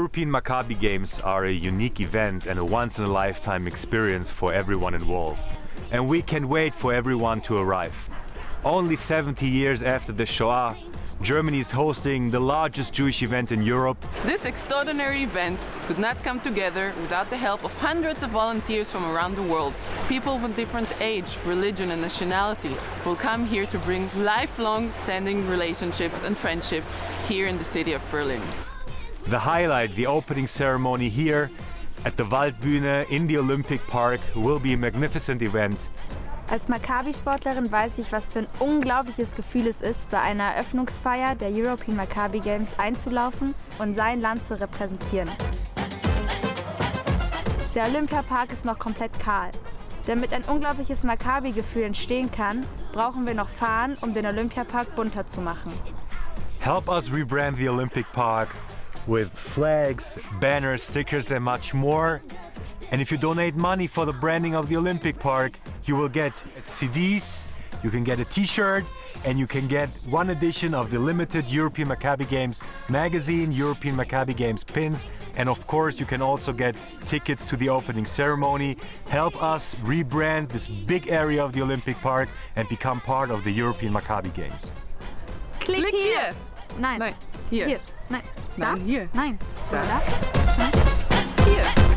European Maccabi Games are a unique event and a once-in-a-lifetime experience for everyone involved. And we can't wait for everyone to arrive. Only 70 years after the Shoah, Germany is hosting the largest Jewish event in Europe. This extraordinary event could not come together without the help of hundreds of volunteers from around the world. People of different age, religion and nationality will come here to bring lifelong standing relationships and friendship here in the city of Berlin. The highlight, the opening ceremony here at the Waldbühne in the Olympic Park will be a magnificent event. Als Maccabi-Sportlerin weiß ich, was für ein unglaubliches Gefühl es ist, bei einer Eröffnungsfeier der European Maccabi Games einzulaufen und sein Land zu repräsentieren. Der Olympiapark ist noch komplett kahl. Damit ein unglaubliches Maccabi-Gefühl entstehen kann, brauchen wir noch Fahnen, um den Olympiapark bunter zu machen. Help us rebrand the Olympic Park with flags, banners, stickers and much more. And if you donate money for the branding of the Olympic Park, you will get CDs, you can get a t-shirt, and you can get one edition of the limited European Maccabi Games magazine, European Maccabi Games pins, and of course you can also get tickets to the opening ceremony. Help us rebrand this big area of the Olympic Park and become part of the European Maccabi Games. Click here. hier! Nein. Nein, hier. Hier. Nein. Nein, da? hier. Nein. Da. Da? Nein. Hier!